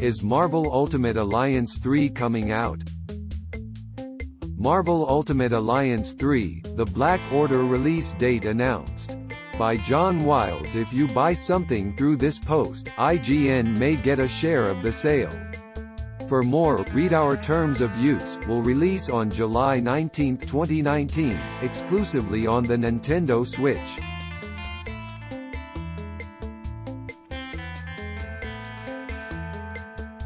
Is Marvel Ultimate Alliance 3 coming out? Marvel Ultimate Alliance 3, The Black Order release date announced. By John Wilds If you buy something through this post, IGN may get a share of the sale. For more, read our terms of use, will release on July 19, 2019, exclusively on the Nintendo Switch.